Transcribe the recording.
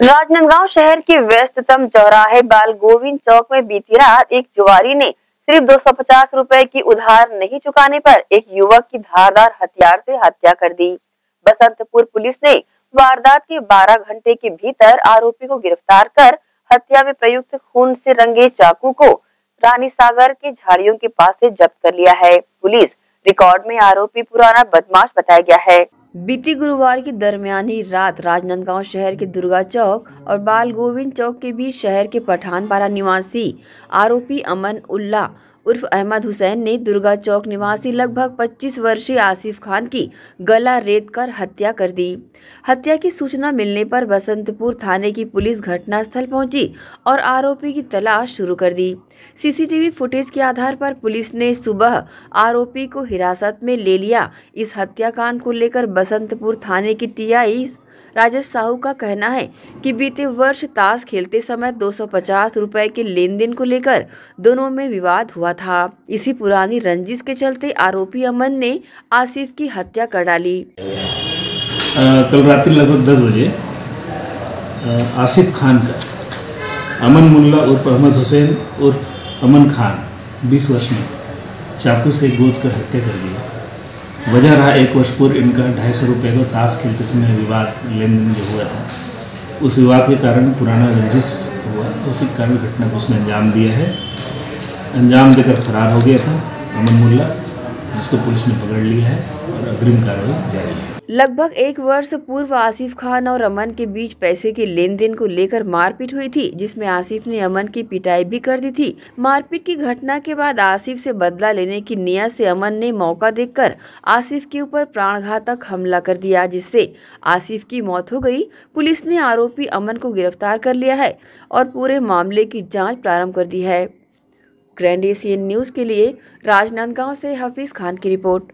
राजनांदगांव शहर के व्यस्ततम चौराहे बाल गोविंद चौक में बीती रात एक जुआरी ने सिर्फ़ 250 रुपए की उधार नहीं चुकाने पर एक युवक की धारदार हथियार से हत्या कर दी। बसंतपुर पुलिस ने वारदात के 12 घंटे के भीतर आरोपी को गिरफ़्तार कर हत्या में प्रयुक्त खून से रंगे चाकू को रानी सागर के झाड़ियों के पास से जब्त कर लिया है। पुलिस रिकॉर्ड में आरोपी पुराना बदमाश बताया गया है। बीती गुरुवार की दरमियानी रात राजनांदगांव शहर के दुर्गा चौक और बाल गोविंद चौक के बीच शहर के पठानपारा निवासी आरोपी अमन उल्ला उर्फ़ अहमद हुसैन ने दुर्गा चौक निवासी लगभग 25 वर्षीय आसिफ खान की गला रेत कर हत्या कर दी। हत्या की सूचना मिलने पर बसंतपुर थाने की पुलिस घटनास्थल पहुँची और आरोपी की तलाश शुरू कर दी। सीसीटीवी फुटेज के आधार पर पुलिस ने सुबह आरोपी को हिरासत में ले लिया। इस हत्याकांड को लेकर बसंतपुर थाने की टीआई राजेश साहू का कहना है कि बीते वर्ष ताश खेलते समय 250 रुपए के लेन देन को लेकर दोनों में विवाद हुआ था। इसी पुरानी रंजिश के चलते आरोपी अमन ने आसिफ की हत्या कर डाली। कल रात्रि लगभग 10 बजे आसिफ खान का, अमन मुल्ला उर्फ़ अहमद हुसैन उर्फ़ अमन खान 20 वर्ष में, चाकू से गोद कर हत्या कर दिया। वजह रहा एक वर्ष पूर्व इनका ढाई सौ रुपये को ताश खेलते समय विवाद लेन देन जो हुआ था। उस विवाद के कारण पुराना रंजिश हुआ। उसी कारण घटना को उसने अंजाम दिया है। अंजाम देकर फरार हो गया था अमन मुल्ला, जिसको पुलिस ने पकड़ लिया है और अग्रिम कार्रवाई जारी है। लगभग एक वर्ष पूर्व आसिफ खान और अमन के बीच पैसे के लेन देन को लेकर मारपीट हुई थी, जिसमें आसिफ ने अमन की पिटाई भी कर दी थी। मारपीट की घटना के बाद आसिफ से बदला लेने की नियत से अमन ने मौका देखकर आसिफ के ऊपर प्राणघातक हमला कर दिया, जिससे आसिफ की मौत हो गई। पुलिस ने आरोपी अमन को गिरफ़्तार कर लिया है और पूरे मामले की जाँच प्रारम्भ कर दी है। ग्रैंड एशियन न्यूज़ के लिए राजनांदगांव से हफीज़ खान की रिपोर्ट।